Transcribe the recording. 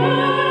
Oh.